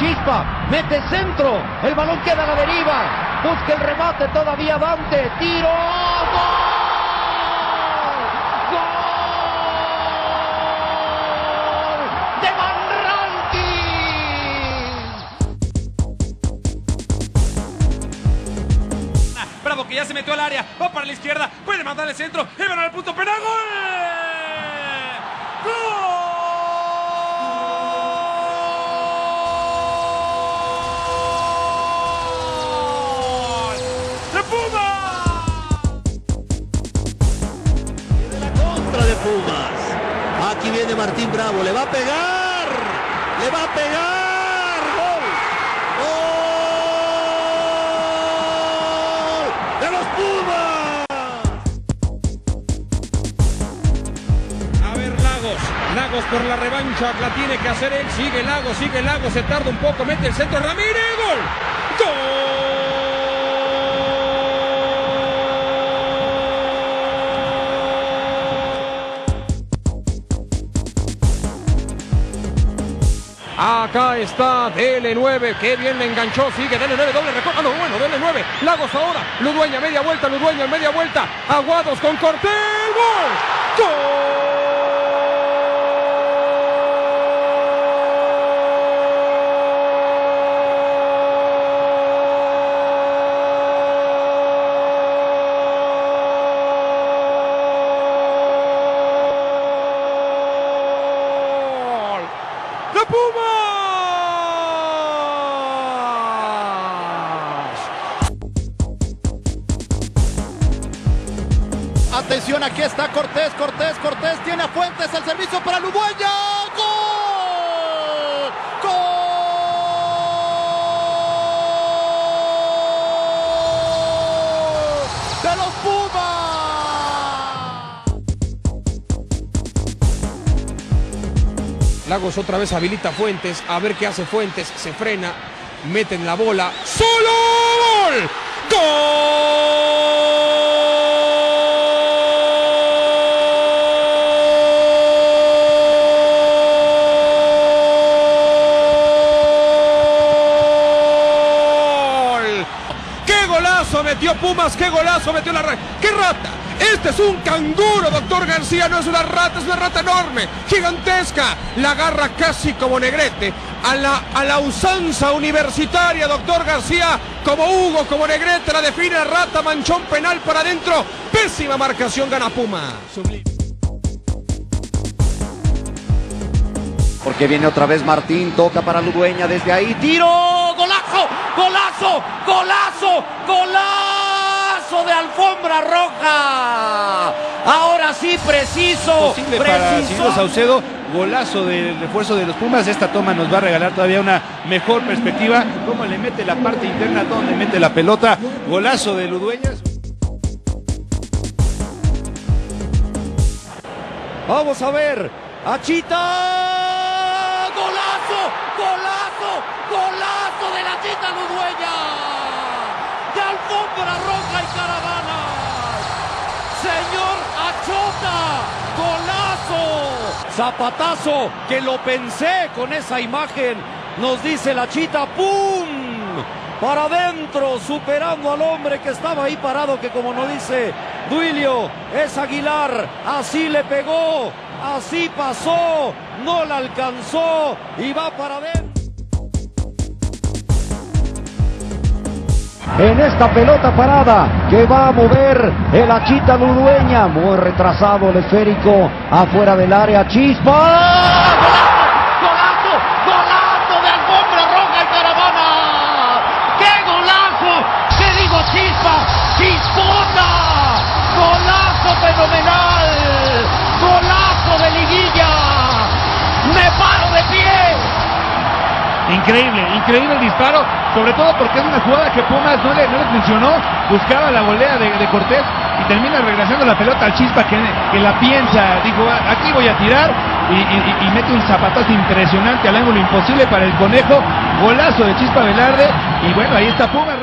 Chispa, mete centro, el balón queda a la deriva, busca el remate todavía Dante, tiro, ¡gol! Bravo que ya se metió al área, va para la izquierda, puede mandar el centro, y al punto penal, ¡gol! ¡Gol! Pumas. Aquí viene Martín Bravo, le va a pegar, le va a pegar. A ver, Lagos. Lagos por la revancha. La tiene que hacer él. Sigue Lagos, sigue Lagos. Se tarda un poco. Mete el centro. Ramírez. Gol. Acá está DL9, qué bien le enganchó, sigue DL9, doble recorte, ah, no, bueno, DL9, Lagos ahora, Ludueña, media vuelta, Ludueña, media vuelta, Aguados con Cortés, gol, gol. De Atención, aquí está Cortés, Cortés, Cortés, tiene a Fuentes el servicio para Ludueña. ¡Gol! ¡Gol! ¡De los Pumas! Lagos otra vez habilita Fuentes, a ver qué hace Fuentes, se frena, meten la bola, solo gol. ¡Gol! ¡Qué golazo metió Pumas! ¡Qué golazo metió la red! ¡Qué rata! Este es un canguro, doctor García, no es una rata, es una rata enorme, gigantesca. La agarra casi como negrete. A la, a la usanza universitaria, doctor García, como Hugo, como negrete, la define rata, manchón penal por adentro. Pésima marcación, gana Puma. Porque viene otra vez Martín, toca para Ludueña desde ahí, tiro, golazo, golazo, golazo, golazo de alfombra roja. Ahora sí, preciso, posible preciso. Saucedo. Golazo del refuerzo de los Pumas. Esta toma nos va a regalar todavía una mejor perspectiva. Cómo le mete la parte interna, donde mete la pelota. Golazo de Ludueñas. Vamos a ver, Achita, golazo, golazo, de la Chita Ludueña. De alfombra roja y caravana. Señor Achota, golazo. Zapatazo, que lo pensé con esa imagen. Nos dice la Chita, ¡pum! Para adentro, superando al hombre que estaba ahí parado, que como nos dice Duilio, es Aguilar. Así le pegó, así pasó, no la alcanzó y va para adentro. En esta pelota parada que va a mover el Achita Ludueña. Muy retrasado el esférico afuera del área. Chispa. Increíble, increíble el disparo, sobre todo porque es una jugada que Pumas no le, no le funcionó, buscaba la volea de, de Cortés y termina regresando la pelota al Chispa que, que la piensa, dijo, "Ah, aquí voy a tirar y, y- mete un zapatazo impresionante al ángulo imposible para el conejo, golazo de Chispa Velarde y bueno, ahí está Pumas.